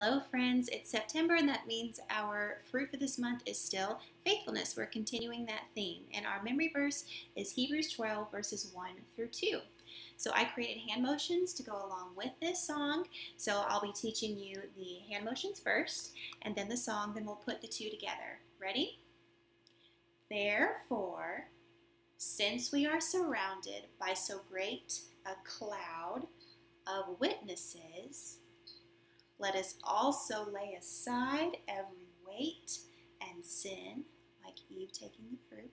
Hello friends, it's September and that means our fruit for this month is still faithfulness. We're continuing that theme and our memory verse is Hebrews 12 verses 1 through 2. So I created hand motions to go along with this song. So I'll be teaching you the hand motions first and then the song, then we'll put the two together. Ready? Therefore, since we are surrounded by so great a cloud of witnesses, let us also lay aside every weight and sin, like Eve taking the fruit,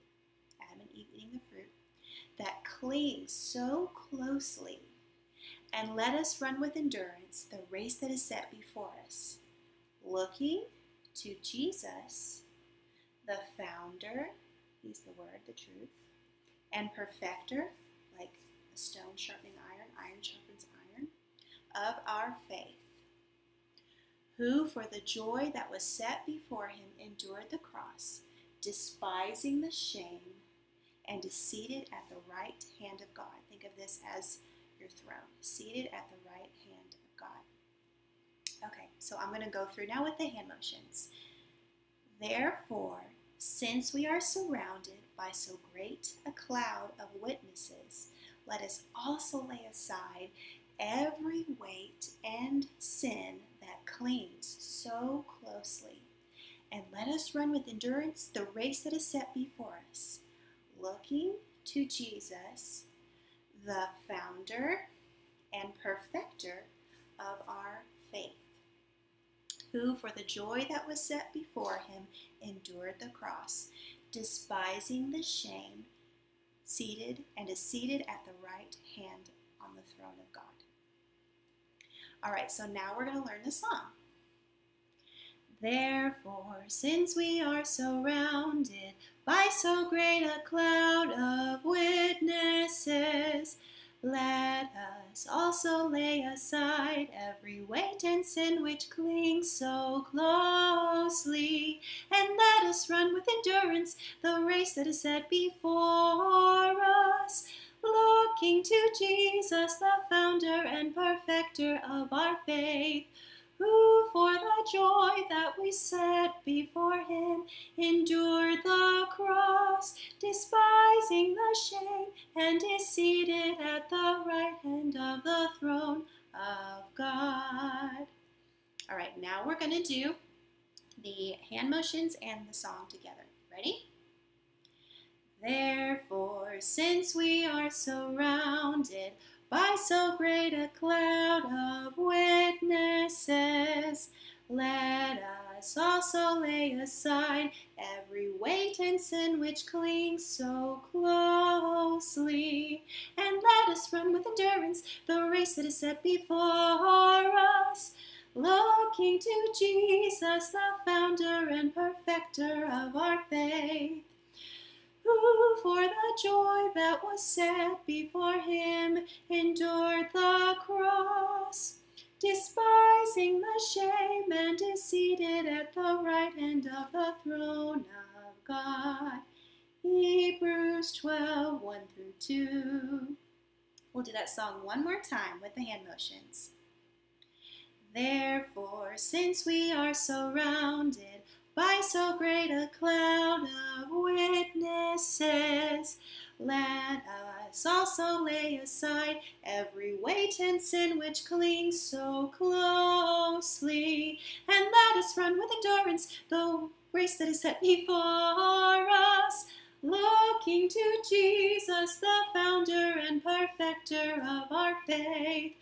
Adam and Eve eating the fruit, that clings so closely, and let us run with endurance the race that is set before us, looking to Jesus, the founder, he's the word, the truth, and perfecter, like a stone sharpening iron, iron sharpens iron, of our faith who for the joy that was set before him endured the cross, despising the shame, and is seated at the right hand of God. Think of this as your throne, seated at the right hand of God. Okay, so I'm going to go through now with the hand motions. Therefore, since we are surrounded by so great a cloud of witnesses, let us also lay aside every weight and sin clings so closely. And let us run with endurance the race that is set before us, looking to Jesus, the founder and perfecter of our faith, who for the joy that was set before him endured the cross, despising the shame, seated and is seated at the right hand on the throne of God. All right, so now we're going to learn the song. Therefore, since we are surrounded by so great a cloud of witnesses, let us also lay aside every weight and sin which clings so closely, and let us run with endurance the race that is set before us Jesus, the founder and perfecter of our faith, who for the joy that we set before him endured the cross, despising the shame, and is seated at the right hand of the throne of God. All right, now we're going to do the hand motions and the song together. Ready? Therefore, since we are surrounded by so great a cloud of witnesses, let us also lay aside every weight and sin which clings so closely, and let us run with endurance the race that is set before us, looking to Jesus, the founder and perfecter of our faith who for the joy that was set before him endured the cross, despising the shame, and is seated at the right hand of the throne of God. Hebrews 12, 1 through 2. We'll do that song one more time with the hand motions. Therefore, since we are surrounded by so great a cloud of witnesses. Let us also lay aside every weight and sin which clings so closely, and let us run with endurance the race that is set before us, looking to Jesus, the founder and perfecter of our faith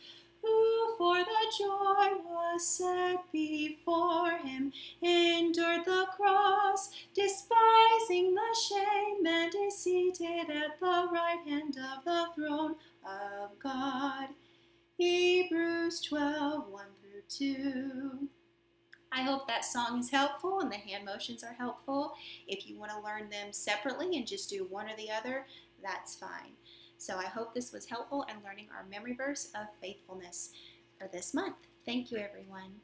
who for the joy was set before him endured the cross, despising the shame, and is seated at the right hand of the throne of God. Hebrews 12 1 through 2. I hope that song is helpful and the hand motions are helpful. If you want to learn them separately and just do one or the other, that's fine. So I hope this was helpful in learning our memory verse of faithfulness for this month. Thank you, everyone.